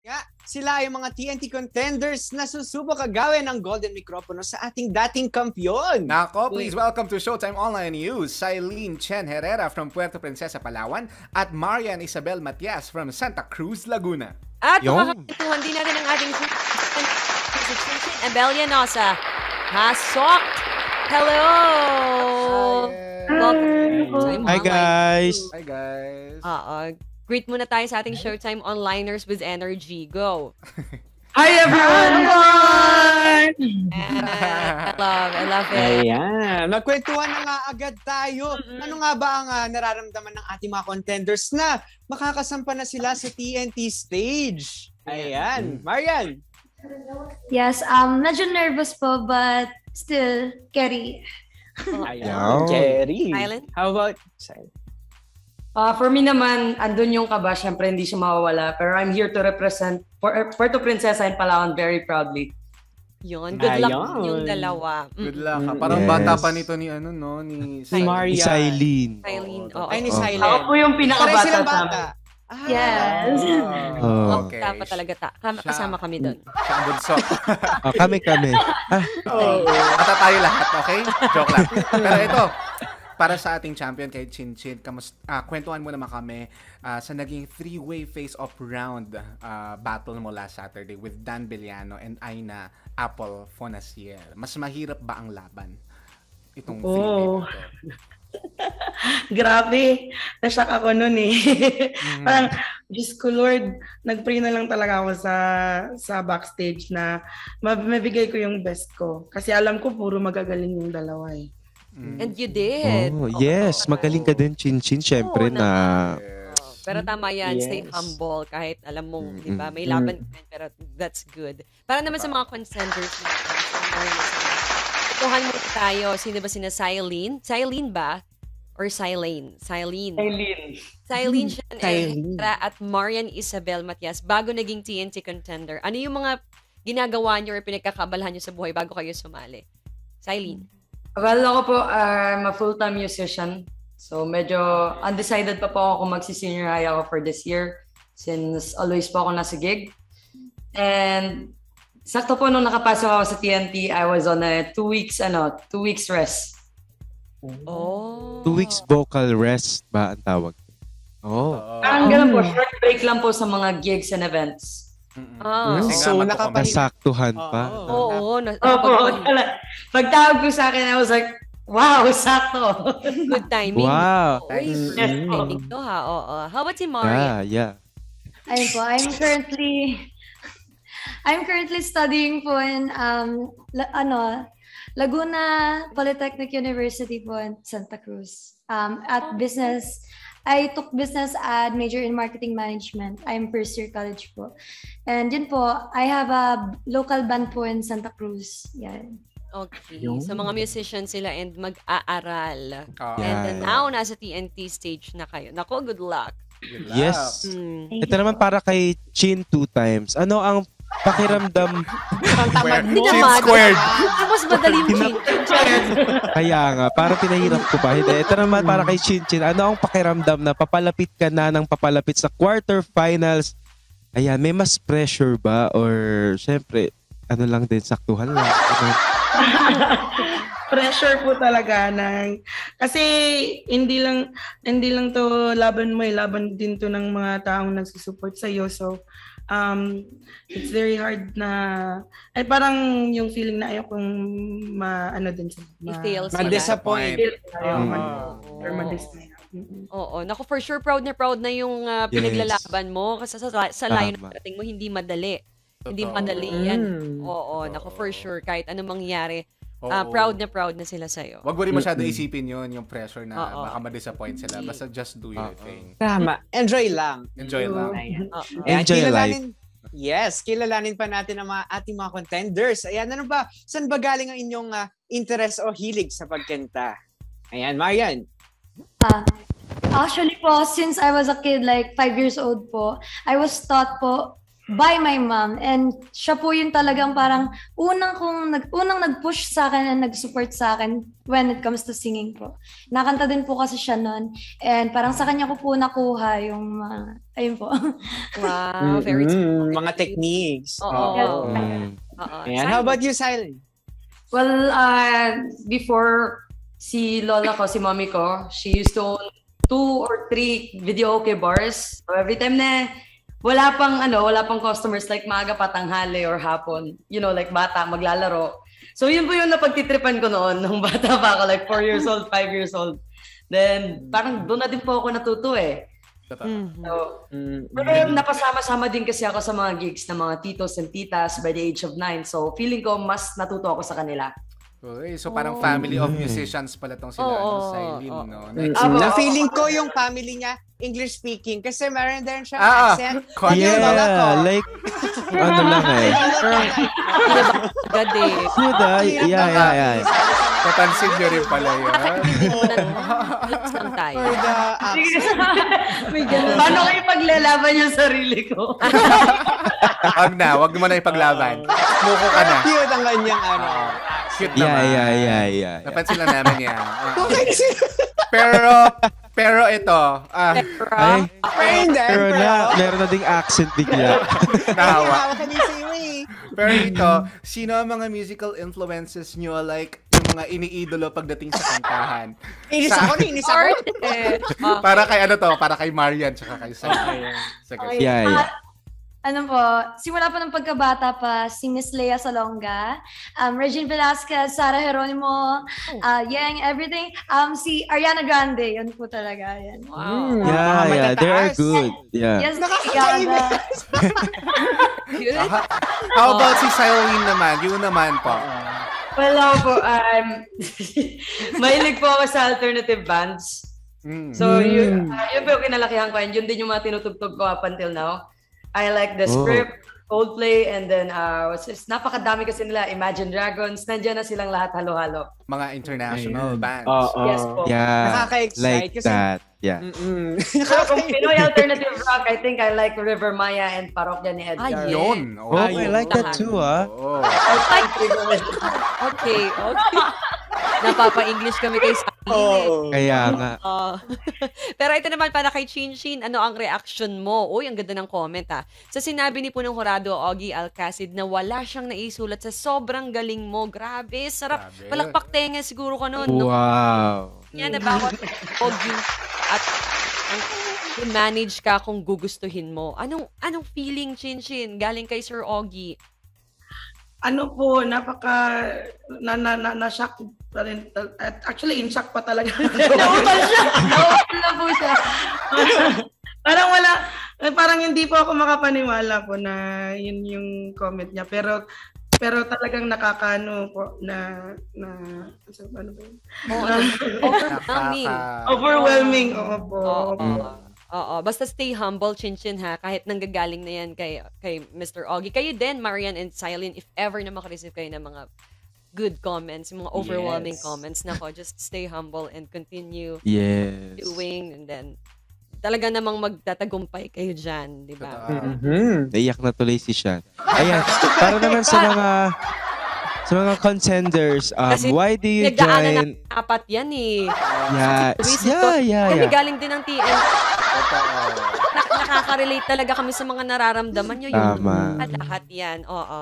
Yeah, sila ay mga TNT contenders na susubok agawin ng golden microphone sa ating dating kampiyon. Nako, please welcome to Showtime Online News, Silene Chen Herrera from Puerto Princesa, Palawan, at Marian Isabel Matias from Santa Cruz, Laguna. At Yung- makakakintuhan din natin ang ating si Chinchin Abelia Nosa. Hasok! Hello! Hi Online. guys! Hi guys. Oo. Greet muna tayo sa ating Showtime Onliners with Energy. Go! Hi everyone! I love, I love it. Ayan, magkwentuhan na nga agad tayo. Ano nga ba ang ah, nararamdaman ng ating mga contenders na makakasampa na sila sa TNT stage? Ayan, Marian. Yes, um, medyo nervous po, but still, carry. Ayan. Jerry. Silent? How about Silent? Ah, for me naman, andun yung kaba, syempre hindi siya mawawala. Pero I'm here to represent Pu- Puerto Princesa and Palawan very proudly. Yun. Good luck Ayun. yung dalawa. Good Mm. luck. ha. Parang yes. bata pa nito ni ano no, ni Si Marian. Si Silene. Eileen. Oo, Oo. Ay, ni Oh. Silent. Ako po yung pinakabata sa bata. Ah, Yes. Oh. Okay. Dapat talaga ta. Kam- Siya- kasama kami doon. Siya ang bunso. Oh, kami kami. Ah, Oo. Ata tayo lahat, okay? Joke lang. Pero ito, para sa ating champion kay Chin Chin, kamus ah, kwentuhan mo naman kami ah, sa naging three-way face-off round ah, battle mo last Saturday with Dan Biliano and Aina Apple Fonasier. Mas mahirap ba ang laban? Itong Oh. three-way battle. Grabe, nashock ako nun eh. Mhm. Parang, Diyos ko Lord, nag-pray na lang talaga ako sa sa backstage na ma- mabigay ko yung best ko. Kasi alam ko puro magagaling yung dalawa eh. Mm. And you did. oh, yes, magaling ka din, Chin Chin. Syempre Oo na... Pero tama yan, stay Yes. humble kahit alam mong, Mm, di ba, may mm. laban ka, pero that's good. Para naman sa mga contenders natin, Tuhan mo tayo, sino ba sina Silene? Silene ba? Or Silene? Silene. Eileen. Silene siya Silene. at Marian Isabel Matias bago naging TNT contender. Ano yung mga ginagawa niyo or pinagkakabalahan niyo sa buhay bago kayo sumali? Silene. Well, ako po, I'm a full-time musician. So, medyo undecided pa po ako kung magsi-senior high ako for this year since always po ako nasa gig. And sakto po nung nakapasok ako sa TNT, I was on a two weeks, ano, two weeks rest. Oh. Two weeks vocal rest ba ang tawag? Oh. Parang ganun po, short break lang po sa mga gigs and events. Mm-mm. Ah. Kasi So, nakapahinga. Nasaktuhan pa. Oo. Oo. na, Opo, pag- pagtawag ko sa akin, I was like, wow, sakto. good timing. Wow. Nice. good timing to ha. Oo. How about si Marian? Ah, yeah. Ayun po, I'm currently, I'm currently studying po in, um, la- ano, Laguna Polytechnic University po in Santa Cruz. Um, at business, I took business ad major in marketing management. I'm first year college po. And yun po, I have a local band po in Santa Cruz. Yan. Okay. So, mga musician sila and mag-aaral. And Yeah. then now, nasa TNT stage na kayo. Nako, good luck. Good luck. Yes. Thank Ito naman para kay Chin two times. Ano ang pakiramdam? Ang tamad Hindi mo. naman. Chin squared. Ah, mas madaling chin. Kaya nga, para pinahirap ko pa. Hindi, ito naman para kay Chin Chin. Ano ang pakiramdam na papalapit ka na ng papalapit sa quarterfinals? Ayan, may mas pressure ba? Or, syempre, ano lang din, saktuhan lang. Ano, pressure po talaga ng kasi hindi lang hindi lang to laban mo eh, laban din to ng mga taong nagsusupport sa iyo so um it's very hard na ay parang yung feeling na ayaw kong ma ano din sa ma, I-fail sila. Ma-disappoint. feel ayaw Oo. ma- Oo. or ma-dismay. Mm-mm. Oo. Naku, for sure, proud na proud na yung ah, Yes. pinaglalaban mo. Kasi sa, sa layo Tama. parating mo, hindi madali. Hindi Totoo. madali yan. Mm. Oo. Naku, for sure, kahit anong mangyari, Oo. ah, proud na proud na sila sa'yo. Wag mo rin masyado isipin yun, yung pressure na Oo. baka ma-disappoint sila. Basta just do your Oo. thing. Tama. Enjoy lang. Enjoy lang. Ayan, Enjoy kilalanin, Yes, kilalanin pa natin ang mga ating mga contenders. Ayan, ano ba? Saan ba galing ang inyong ah, interest o hilig sa pagkanta? Ayan, Marian. Ah, actually po, since I was a kid, like five years old po, I was taught po by my mom. And siya po yung talagang parang unang kong, nag, unang nag-push sa akin and nag-support sa akin when it comes to singing po. Nakanta din po kasi siya noon. And parang sa kanya ko po nakuha yung mga, ayun po. Wow, very Mm, mga techniques. Oo. Oo. Mm. Ayan. How about you, Silent? Well, uh, before si lola ko, si mommy ko, she used to own two or three video okay bars. So every time na wala pang ano, wala pang customers like maaga pa tanghali or hapon, you know, like bata maglalaro. So yun po yung napagtitripan ko noon nung bata pa ako, like 4 years old, 5 years old. Then parang doon na din po ako natuto eh. Mhm. So, Mm, pero napasama-sama din kasi ako sa mga gigs ng mga titos and titas by the age of 9. So feeling ko mas natuto ako sa kanila. Okay, so parang Oh. family of Mm. musicians pala tong sila, oo. no? Mm, Next, Abo, na feeling ko yung family niya English speaking kasi meron din siya Ah, accent. con- Yung lola ko. Yeah, like, ano lang eh. Agad eh. Kuda, yeah, yeah, yeah. Napansin nyo rin pala tayo. For the accent. Paano kayo paglalaban yung sarili ko? Wag na, wag mo na ipaglaban. Muko ka na. Cute ang kanyang ano. Cute Yeah, naman. yeah, yeah, yeah. yeah. Napansin lang namin yan. Oo. Pero, pero ito, ah, Ay, Pero hindi. pero na, meron na ding accent bigla. nahawa. Sa eh. Pero ito, sino ang mga musical influences nyo like yung mga iniidolo pagdating sa kantahan? Inis Sa- ako, inis ako. Eh. Para kay ano to, para kay Marian tsaka kay. Sige. Okay. Yeah, yeah. Ano po, simula pa ng pagkabata pa, si Miss Lea Salonga, um, Regine Velasquez, Sara Geronimo, uh, Yang, everything. Um, si Ariana Grande, yun po talaga. Yan. Wow. Mm, Yeah, mga yeah, they are good. Yeah. Yes, Nakakainis. How about si Cylene naman? Yun naman po. Wala po. Um, mahilig po ako sa alternative bands. Mm. So, yun, uh, yun po yung kinalakihan ko and yun din yung mga tinutugtog ko up until now. I like the Oh. script, Coldplay, and then, uh, what's this? napakadami kasi nila, Imagine Dragons, nandiyan na silang lahat halo-halo. Mga international Ayun. bands. Oo. Yes po. Yeah. Nakaka-excite Like kasi- that. Yeah. Mm-mm. So, kung Pinoy alternative rock, I think I like River Maya and Parokya ni Edgar. Ah, yeah. Yun. Oh, I like that too, ah. Oo. Okay, okay. Napapa-English kami kay. Oo. Kaya nga. Pero ito naman para kay Chin Chin, ano ang reaction mo? Uy, ang ganda ng comment ha. Sa sinabi ni Punong Horado Ogie Alcacid na wala siyang naisulat sa sobrang galing mo. Grabe, sarap. Grabe. Palakpak tenga siguro ka nun. No? Wow. Yan na bawat Ogie at ang manage ka kung gugustuhin mo. Anong anong feeling, Chin Chin? Galing kay Sir Ogie. Ano po, napaka, na, na, na, na-shock pa rin. At Actually, in shock pa talaga. Nautal siya! Nautal na po siya. parang wala, eh, parang hindi po ako makapaniwala po na yun yung comment niya. Pero, pero talagang nakakano po na, na, ano ba yun? Oh? Overwhelming. Overwhelming, oo po. Oo. Opo. Oo. Basta stay humble, Chin Chin, ha? Kahit nanggagaling na yan kay, kay Mr. Ogie. Kayo din, Marian and Silent, if ever na makareceive kayo ng mga good comments, yung mga overwhelming Yes. comments, nako, just stay humble and continue Yes. doing and then talaga namang magtatagumpay kayo dyan, di ba? Totoo. Mhm. Naiyak na tuloy si Sean. Ayan. Para naman sa mga sa mga contenders, um, Kasi why do you Nagdaanan join? ng apat yan eh. Yeah, yeah, yeah, Kami yeah. galing din ng TN. Totoo. Na- nakaka-relate talaga kami sa mga nararamdaman nyo. Yung Tama. lahat yan. Oo.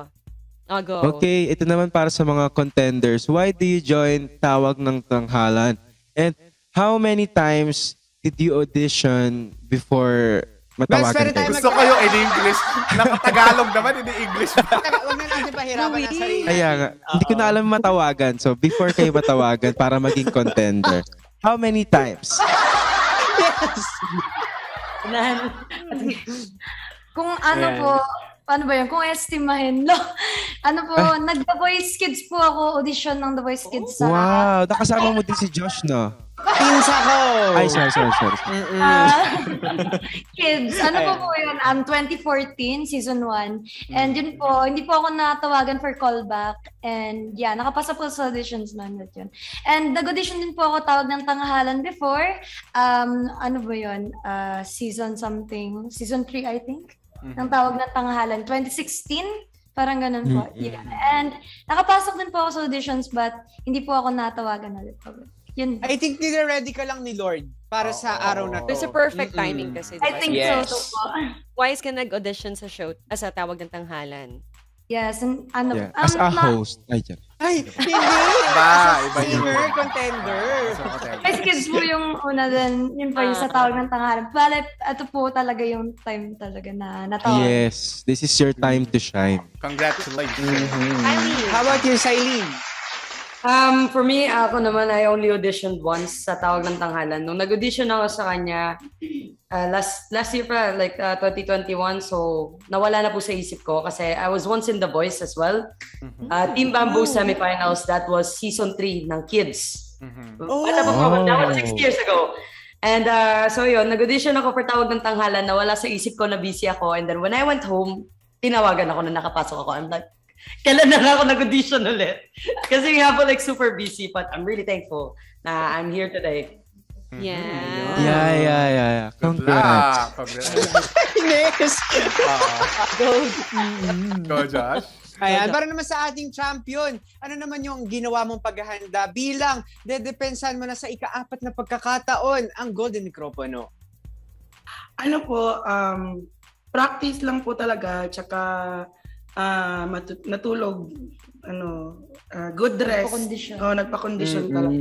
Oh, go. Okay, ito naman para sa mga contenders. Why do you join Tawag ng Tanghalan? And how many times did you audition before Best matawagan friend kayo? Gusto ko yung in English. Nakatagalog naman, hindi English. Teka, Huwag na natin pahirapan ang sarili. Kaya nga, hindi ko na alam matawagan. So, before kayo matawagan para maging contender, how many times? Unahan. Kung ano Ayan. po, ano ba yun? Kung estimahin, lo, ano po, nag-The Voice Kids po ako, audition ng The Voice Kids sa... Wow, nakasama mo din si Josh, no? Pinsa ko! Ay, sorry, sorry, sorry. Ah, kids, ano po po yun? Um, 2014, season 1. And yun po, hindi po ako natawagan for callback. And yeah, nakapasa po sa auditions namin yun. And nag-audition din po ako tawag ng tangahalan before. Um, ano ba yun? Uh, season something. Season 3, I think. ng tawag ng tanghalan. 2016, parang ganun po. Mm. Yeah. And nakapasok din po ako sa auditions but hindi po ako natawagan ulit. Yun. I think nire-ready ka lang ni Lord para sa Oo. araw na to. There's a perfect Mm-mm. timing kasi. I diba? think Yes. so, so po. Wise ka nag-audition sa show, ah, sa tawag ng tanghalan. Yes, and ano, Yeah. As um, a ma- host. Ay, dyan. Ay, hindi! Iba, iba yun. singer, contender. Ice Kids po yung una din, yun po yung sa Ah. tawag ng tanghalan. Bale, ito po talaga yung time talaga na natawag. Yes. This is your time to shine. Congratulations. Mhm. Eileen. How about you, Silene? Um, for me, ako naman, I only auditioned once sa Tawag ng Tanghalan. Nung nag-audition ako sa kanya, uh, last last year pa, like uh, 2021, so nawala na po sa isip ko kasi I was once in The Voice as well. Uh, Team Bamboo semifinals, that was season 3 ng Kids. Mhm. Oh. That was six years ago. And uh, so yun, nag-audition ako for Tawag ng Tanghalan, nawala sa isip ko na busy ako. And then when I went home, tinawagan ako na nakapasok ako. I'm like, kailan na nga ako nag-audition ulit? Kasi nga po like super busy, but I'm really thankful na I'm here today. Yeah. Yeah, yeah, yeah. yeah. Good Congrats. Congrats. Ines! Ah, Go! Go, Josh. Ayan, para naman sa ating champion, ano naman yung ginawa mong paghahanda bilang dedepensahan mo na sa ikaapat na pagkakataon ang Golden Micropono? Ano po, um, practice lang po talaga, tsaka ah, matu- natulog, ano, ah, good rest. Nagpa-condition. Oh, nagpa-condition talaga.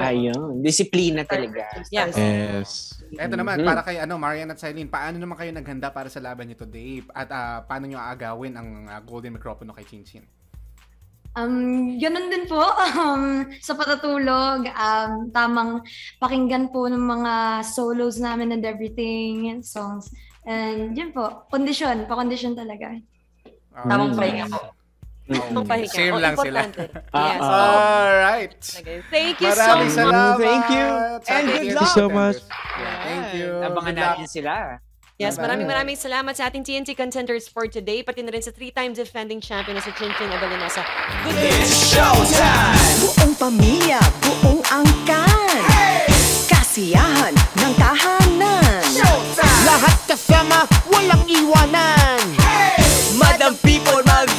Ayun, disiplina talaga. Yeah. Yes. Eto naman, Mhm. para kay ano, Marian at Celine, paano naman kayo naghanda para sa laban niyo today? At ah, paano nyo aagawin ang ah, Golden Microphone kay Chinchin? Um, ganun din po. Um, sa patatulog, um, tamang pakinggan po ng mga solos namin and everything, songs. And yun po, condition, pa-condition talaga. Ah, Tamang pahinga po. Itong pahinga. Same Oh, lang sila. Ah, Yes. ah. Alright. Okay. Thank you Maraming so much. salamat. Thank you. And good luck. Thank you so much. Yeah, thank you. Abangan natin sila. Yes, maraming maraming salamat sa ating TNT contenders for today, pati na rin sa three-time defending champion na si Chinchin Abelinosa. Good Buong pamilya, buong angkan Kasiyahan ng tahanan Lahat kasama, walang iwanan madam people, my